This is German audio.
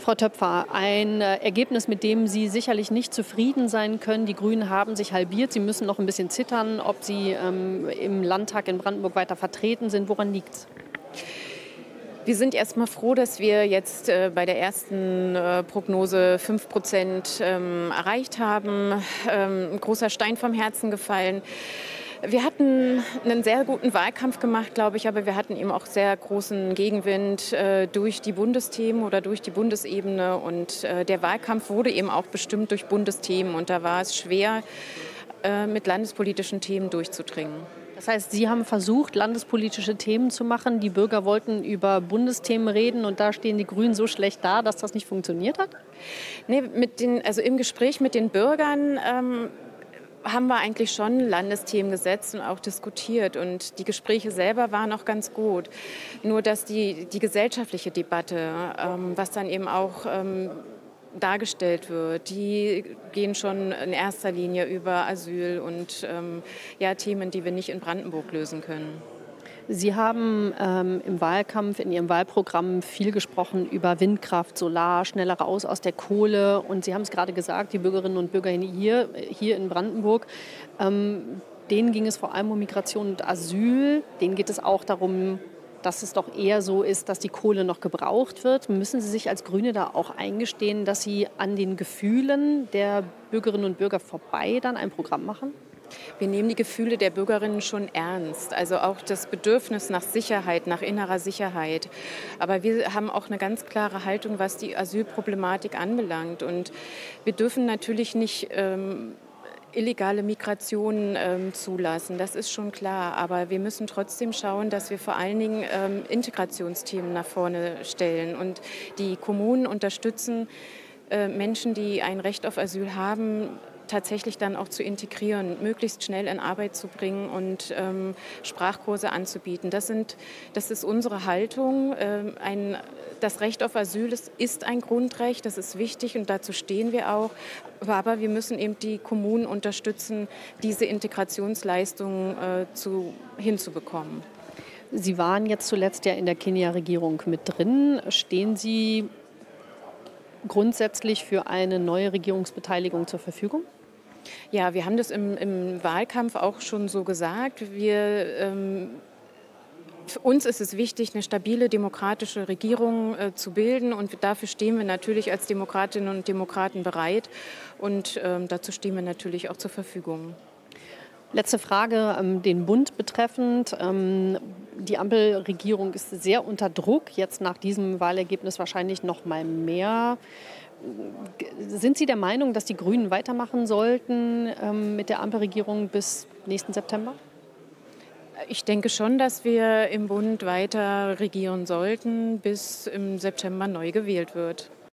Frau Töpfer, ein äh, Ergebnis, mit dem Sie sicherlich nicht zufrieden sein können. Die Grünen haben sich halbiert. Sie müssen noch ein bisschen zittern, ob Sie ähm, im Landtag in Brandenburg weiter vertreten sind. Woran liegt es? Wir sind erstmal froh, dass wir jetzt äh, bei der ersten äh, Prognose 5 Prozent ähm, erreicht haben. Ähm, ein großer Stein vom Herzen gefallen. Wir hatten einen sehr guten Wahlkampf gemacht, glaube ich, aber wir hatten eben auch sehr großen Gegenwind äh, durch die Bundesthemen oder durch die Bundesebene. Und äh, der Wahlkampf wurde eben auch bestimmt durch Bundesthemen. Und da war es schwer, äh, mit landespolitischen Themen durchzudringen. Das heißt, Sie haben versucht, landespolitische Themen zu machen. Die Bürger wollten über Bundesthemen reden und da stehen die Grünen so schlecht da, dass das nicht funktioniert hat? Nee, mit den, also im Gespräch mit den Bürgern ähm, haben wir eigentlich schon Landesthemen gesetzt und auch diskutiert. Und die Gespräche selber waren auch ganz gut. Nur dass die, die gesellschaftliche Debatte, ähm, was dann eben auch ähm, dargestellt wird, die gehen schon in erster Linie über Asyl und ähm, ja, Themen, die wir nicht in Brandenburg lösen können. Sie haben ähm, im Wahlkampf, in Ihrem Wahlprogramm viel gesprochen über Windkraft, Solar, schneller raus aus der Kohle. Und Sie haben es gerade gesagt, die Bürgerinnen und Bürger hier, hier in Brandenburg, ähm, denen ging es vor allem um Migration und Asyl. Denen geht es auch darum, dass es doch eher so ist, dass die Kohle noch gebraucht wird. Müssen Sie sich als Grüne da auch eingestehen, dass Sie an den Gefühlen der Bürgerinnen und Bürger vorbei dann ein Programm machen? Wir nehmen die Gefühle der Bürgerinnen schon ernst, also auch das Bedürfnis nach Sicherheit, nach innerer Sicherheit. Aber wir haben auch eine ganz klare Haltung, was die Asylproblematik anbelangt. Und wir dürfen natürlich nicht ähm, illegale Migration ähm, zulassen. Das ist schon klar. Aber wir müssen trotzdem schauen, dass wir vor allen Dingen ähm, Integrationsthemen nach vorne stellen und die Kommunen unterstützen, äh, Menschen, die ein Recht auf Asyl haben, tatsächlich dann auch zu integrieren, möglichst schnell in Arbeit zu bringen und ähm, Sprachkurse anzubieten. Das, sind, das ist unsere Haltung. Ähm, ein, das Recht auf Asyl ist, ist ein Grundrecht, das ist wichtig und dazu stehen wir auch. Aber wir müssen eben die Kommunen unterstützen, diese Integrationsleistungen äh, zu, hinzubekommen. Sie waren jetzt zuletzt ja in der Kenia-Regierung mit drin. Stehen Sie grundsätzlich für eine neue Regierungsbeteiligung zur Verfügung? Ja, wir haben das im, im Wahlkampf auch schon so gesagt. Wir ähm, für uns ist es wichtig, eine stabile demokratische Regierung äh, zu bilden und dafür stehen wir natürlich als Demokratinnen und Demokraten bereit und ähm, dazu stehen wir natürlich auch zur Verfügung. Letzte Frage, ähm, den Bund betreffend. Ähm, die Ampelregierung ist sehr unter Druck, jetzt nach diesem Wahlergebnis wahrscheinlich noch mal mehr. Sind Sie der Meinung, dass die Grünen weitermachen sollten ähm, mit der Ampelregierung bis nächsten September? Ich denke schon, dass wir im Bund weiter regieren sollten, bis im September neu gewählt wird.